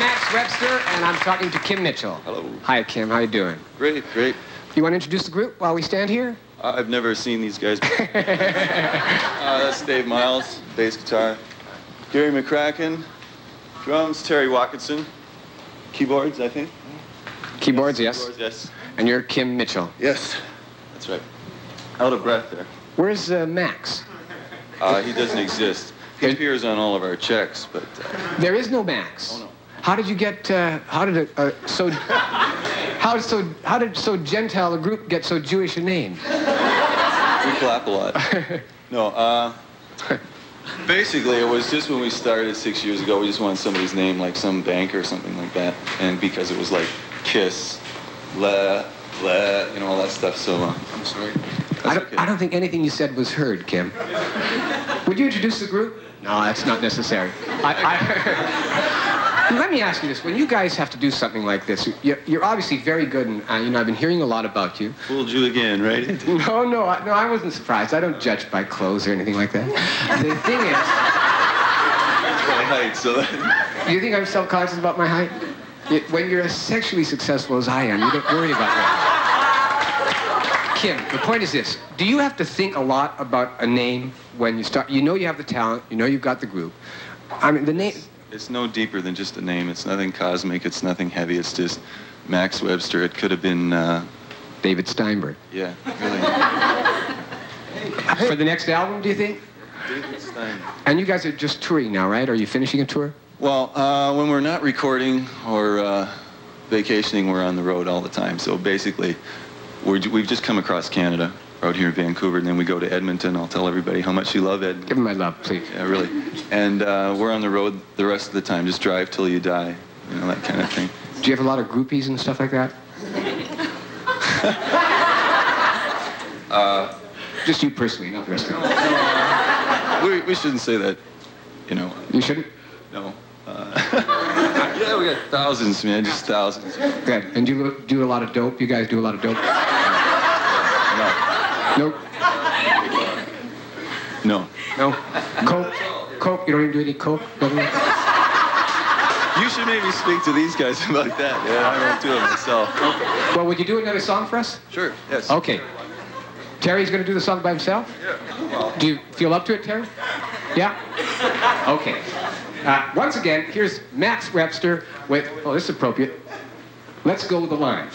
Max Webster, and I'm talking to Kim Mitchell. Hello. Hi, Kim. How you doing? Great, great. Do you want to introduce the group while we stand here? I've never seen these guys. uh, that's Dave Myles, bass guitar. Gary McCracken, drums. Terry Watkinson, keyboards, I think. Keyboards, yes. Keyboards, yes. And you're Kim Mitchell. Yes, that's right. Out of breath there. Where's uh, Max? Uh, he doesn't exist. He appears on all of our checks, but uh, There is no Max. Oh, no. How did you get? Uh, how did it? Uh, so? How so? How did so Gentile a group get so Jewish a name? we clap a lot. No, uh, basically it was just when we started six years ago, we just wanted somebody's name, like some bank or something like that, and because it was like Kiss, Le, Le, you know, all that stuff. So uh, I'm sorry. I don't, okay. I don't think anything you said was heard, Kim. Would you introduce the group? No, that's not necessary. I, I, let me ask you this: When you guys have to do something like this, you're, you're obviously very good, and uh, you know I've been hearing a lot about you. Fooled you again, right? No, no, I, no, I wasn't surprised. I don't judge by clothes or anything like that. The thing is, My height, so that, you think I'm self-conscious about my height? When you're as sexually successful as I am, you don't worry about that. Kim, the point is this. Do you have to think a lot about a name when you start? You know you have the talent. You know you've got the group. I mean, the name... it's no deeper than just a name. It's nothing cosmic. It's nothing heavy. It's just Max Webster. It could have been, uh, David Steinberg. yeah, really. For the next album, do you think? David Stein. And you guys are just touring now, right? Are you finishing a tour? Well, uh, when we're not recording or uh, vacationing, we're on the road all the time. So basically, we're, we've just come across Canada, out here in Vancouver, and then we go to Edmonton. I'll tell everybody how much you love Ed. Give him my love, please. Yeah, really. And uh, we're on the road the rest of the time. Just drive till you die, you know, that kind of thing. Do you have a lot of groupies and stuff like that? Uh, Just you personally, not the rest of them. We, we shouldn't say that, you know. You shouldn't? No. Uh, yeah, we got thousands, man, just thousands. Good. And do you do a lot of dope? You guys do a lot of dope? No. Nope. No. No. Coke? Coke? You don't even do any coke? You should maybe speak to these guys about that. Yeah, I don't do it myself. Well, would you do another song for us? Sure, yes. Okay. Terry's going to do the song by himself? Yeah. Do you feel up to it, Terry? Yeah? Okay. Uh, once again, here's Max Webster with, oh, this is appropriate. Let's go with the line.